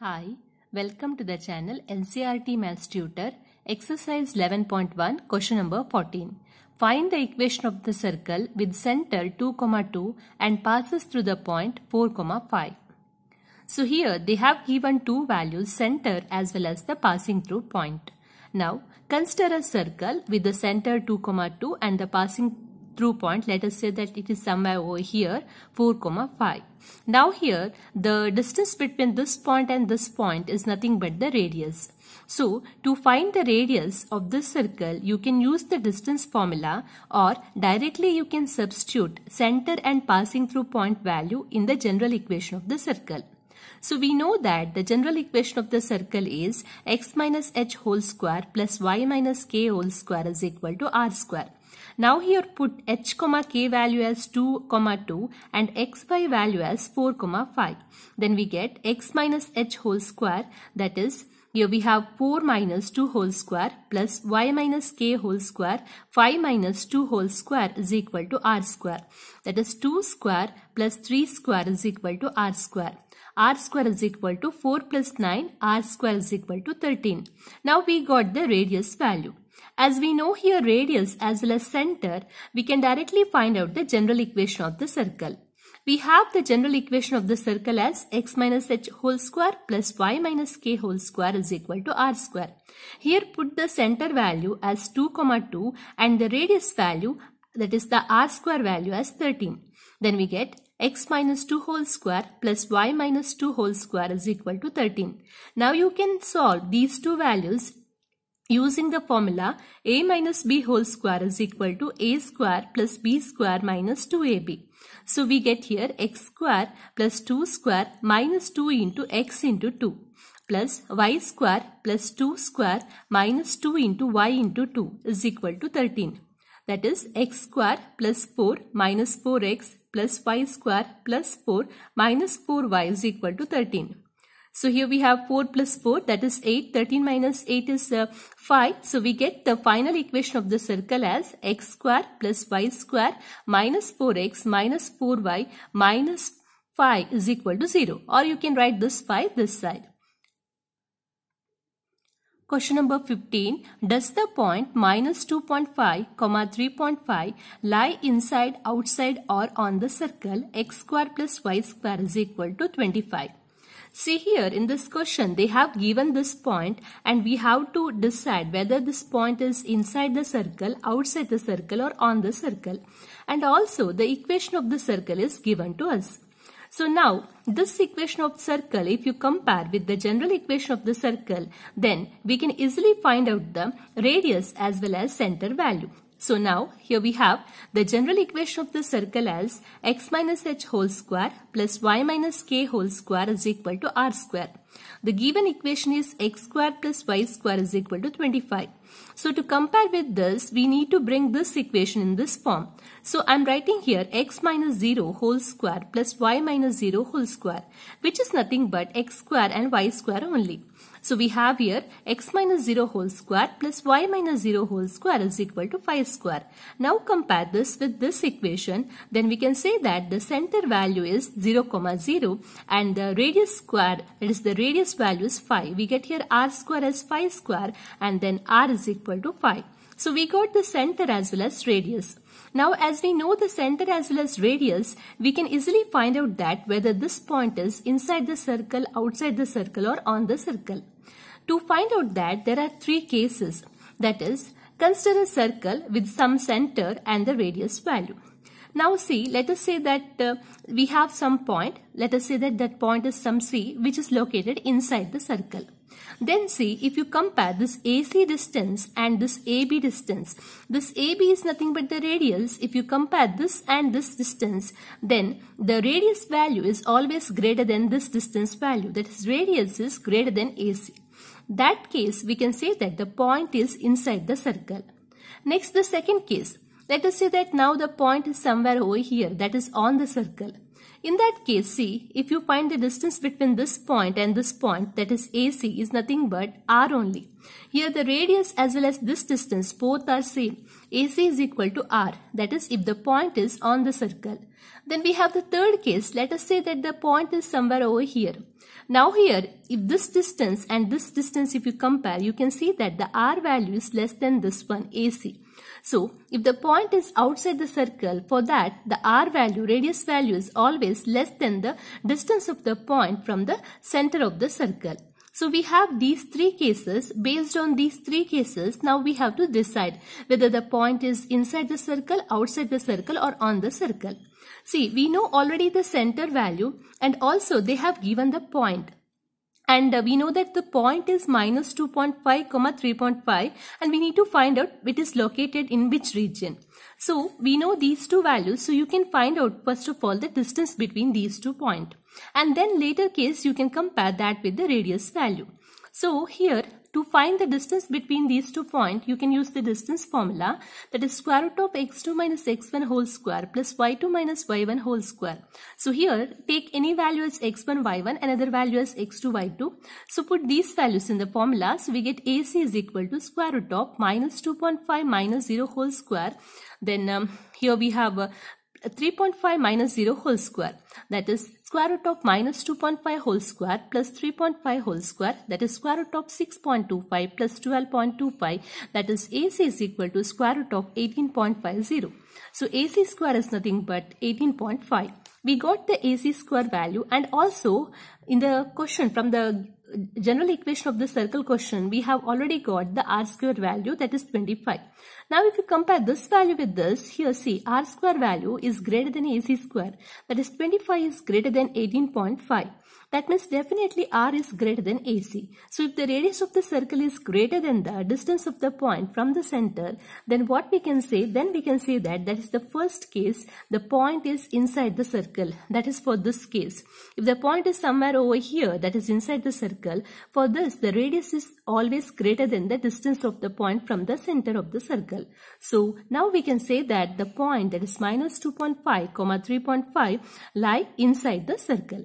Hi, welcome to the channel NCERT Maths Tutor, exercise 11.1, question number 14. Find the equation of the circle with center 2, 2 and passes through the point 4, 5. So here they have given two values center as well as the passing through point. Now consider a circle with the center 2, 2 and the passing through point. Let us say that it is somewhere over here 4 comma 5 now here the distance between this point and this point is nothing but the radius. So to find the radius of this circle you can use the distance formula or directly you can substitute center and passing through point value in the general equation of the circle. So we know that the general equation of the circle is x minus h whole square plus y minus k whole square is equal to r square. Now here put h comma k value as 2 comma 2 and xy value as 4 comma 5. Then we get x minus h whole square that is here we have 4 minus 2 whole square plus y minus k whole square 5 minus 2 whole square is equal to r square. That is 2 square plus 3 square is equal to r square r square is equal to 4 plus 9, r square is equal to 13. Now we got the radius value. As we know here radius as well as center, we can directly find out the general equation of the circle. We have the general equation of the circle as x minus h whole square plus y minus k whole square is equal to r square. Here put the center value as 2, 2 and the radius value that is the r square value as 13. Then we get x minus 2 whole square plus y minus 2 whole square is equal to 13. Now you can solve these two values using the formula a minus b whole square is equal to a square plus b square minus 2ab. So we get here x square plus 2 square minus 2 into x into 2 plus y square plus 2 square minus 2 into y into 2 is equal to 13. That is x square plus 4 minus 4x plus y square plus 4 minus 4y is equal to 13. So here we have 4 plus 4 that is 8. 13 minus 8 is uh, 5. So we get the final equation of the circle as x square plus y square minus 4x minus 4y minus 5 is equal to 0. Or you can write this 5 this side. Question number 15. Does the point minus 2.5, comma 3.5 lie inside, outside or on the circle x square plus y square is equal to 25? See here in this question they have given this point and we have to decide whether this point is inside the circle, outside the circle or on the circle. And also the equation of the circle is given to us. So now this equation of circle if you compare with the general equation of the circle then we can easily find out the radius as well as center value. So now here we have the general equation of the circle as x minus h whole square plus y minus k whole square is equal to r square. The given equation is x square plus y square is equal to 25. So to compare with this, we need to bring this equation in this form. So I'm writing here x minus 0 whole square plus y minus 0 whole square, which is nothing but x square and y square only. So we have here x minus 0 whole square plus y minus 0 whole square is equal to 5 square. Now compare this with this equation. Then we can say that the center value is 0, comma 0 and the radius square that is the radius value is 5. We get here r square as 5 square and then r is equal to 5. So we got the center as well as radius. Now as we know the center as well as radius, we can easily find out that whether this point is inside the circle, outside the circle or on the circle. To find out that there are three cases. That is, consider a circle with some center and the radius value. Now see, let us say that uh, we have some point. Let us say that that point is some C which is located inside the circle. Then see if you compare this AC distance and this AB distance. This AB is nothing but the radius. If you compare this and this distance then the radius value is always greater than this distance value. That is radius is greater than AC. That case we can say that the point is inside the circle. Next the second case. Let us say that now the point is somewhere over here that is on the circle. In that case, see, if you find the distance between this point and this point, that is AC, is nothing but r only. Here the radius as well as this distance both are same. AC is equal to r, that is if the point is on the circle. Then we have the third case, let us say that the point is somewhere over here. Now here, if this distance and this distance if you compare, you can see that the r value is less than this one AC. So, if the point is outside the circle, for that the r value, radius value is always less than the distance of the point from the center of the circle. So we have these three cases. Based on these three cases, now we have to decide whether the point is inside the circle, outside the circle or on the circle. See, we know already the center value and also they have given the point. And uh, we know that the point is minus 2.5 comma 3.5 and we need to find out it is located in which region. So we know these two values so you can find out first of all the distance between these two points and then later case you can compare that with the radius value. So here to find the distance between these two points, you can use the distance formula that is square root of x2 minus x1 whole square plus y2 minus y1 whole square. So here take any value as x1, y1 another value as x2, y2. So put these values in the formula. So we get AC is equal to square root of minus 2.5 minus 0 whole square. Then um, here we have uh, 3.5 minus 0 whole square that is square root of minus 2.5 whole square plus 3.5 whole square that is square root of 6.25 plus 12.25 that is AC is equal to square root of 18.50. So AC square is nothing but 18.5. We got the AC square value and also in the question from the general equation of the circle question, we have already got the r square value that is 25. Now if you compare this value with this, here see r square value is greater than AC square. That is 25 is greater than 18.5. That means definitely r is greater than AC. So if the radius of the circle is greater than the distance of the point from the center, then what we can say, then we can say that that is the first case, the point is inside the circle. That is for this case. If the point is somewhere over here, that is inside the circle, for this the radius is always greater than the distance of the point from the center of the circle. So now we can say that the point that is minus 2.5 comma 3.5 lie inside the circle.